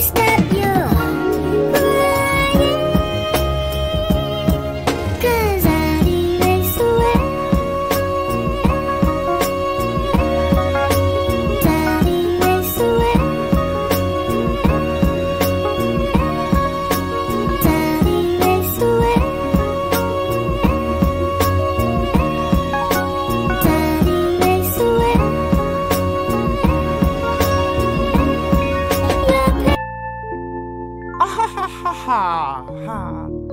stay ha